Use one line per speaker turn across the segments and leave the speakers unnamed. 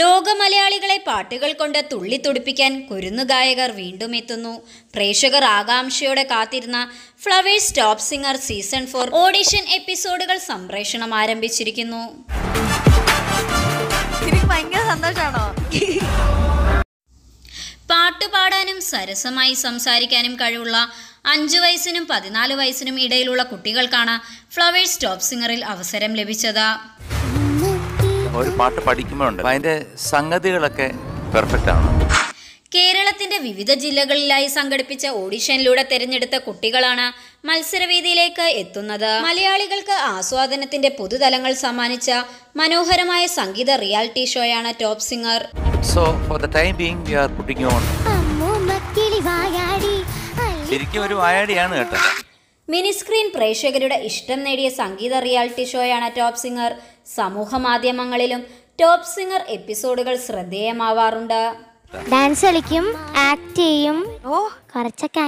ലോക മലയാളികളെ പാട്ടുകൾ കൊണ്ട് തുള്ളിത്തുടിപ്പിക്കാൻ കുരുന്നു ഗായകർ വീണ്ടും എത്തുന്നു. പ്രേക്ഷകർ ആകാംക്ഷയോടെ കാത്തിരുന്ന Flowers Top Singer season four audition എപ്പിസോഡുകൾ സംപ്രേഷണം ആരംഭിച്ചിരിക്കുന്നു.
ഭയങ്കര സന്തോഷാണോ?
പാട്ടുപാടാനും സരസമായി സംസാരിക്കാനും കഴിവുള്ള അഞ്ചു വയസ്സിനും പതിനാല് വയസ്സിനും ഇടയിലുള്ള കുട്ടികൾക്കാണ് ഫ്ലവേഴ്സ് ടോപ്പ് സിംഗറിൽ അവസരം ലഭിച്ചത്.
ഒരു പാട്ട് പഠിക്കുമ്പോഴുണ്ട്. അതിന്റെ സംഗതികളൊക്കെ പെർഫെക്റ്റ് ആണ്.
കേരളത്തിന്റെ വിവിധ ജില്ലകളിലായി സംഘടിപ്പിച്ച ഓഡിഷനിലൂടെ തിരഞ്ഞെടുത്ത കുട്ടികളാണ് മത്സരവേദിയിലേക്ക് എത്തുന്നത്. മലയാളികൾക്ക് ആസ്വാദനത്തിന്റെ പുതുതലങ്ങൾ സമ്മാനിച്ച മനോഹരമായ സംഗീത reality ഷോയാണ് Top Singer.
So for the time being we are putting on
അമ്മൂമ്മക്കിളി വായാടി അല്ലി
ശരിക്കും ഒരു വായാടിയാണ് കേട്ടോ.
മിനിസ്ക്രീൻ പ്രേക്ഷകരുടെ ഇഷ്ടം നേടിയ സംഗീത റിയാലിറ്റി ഷോയാണ് ടോപ്പ് സിംഗർ. സമൂഹ മാധ്യമങ്ങളിലും ടോപ്പ് സിംഗർ എപ്പിസോഡുകൾ ശ്രദ്ധേയമാവാറുണ്ട്.
ഡാൻസ് കളിക്കും ആക്ട് ചെയ്യും.
ഓ.
കുറച്ചൊക്കെ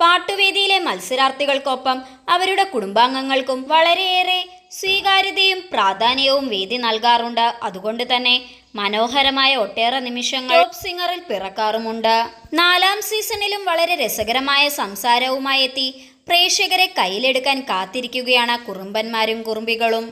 പാട്ടുവേദിയിലെ മത്സരാർത്ഥികൾക്കൊപ്പം അവരുടെ കുടുംബാംഗങ്ങൾക്കും വളരെയേറെ സ്വീകാര്യതയും പ്രാധാന്യവും വേദി നൽകാറുണ്ട്. അതുകൊണ്ട് തന്നെ മനോഹരമായ ഒട്ടേറെ നിമിഷങ്ങൾ സിംഗറിൽ പിറക്കാറുമുണ്ട്. നാലാം സീസണിലും വളരെ രസകരമായ സംസാരവുമായി എത്തി പ്രേക്ഷകരെ കയ്യിലെടുക്കാൻ കാത്തിരിക്കുകയാണ് കുറുമ്പന്മാരും കുറുമ്പികളും.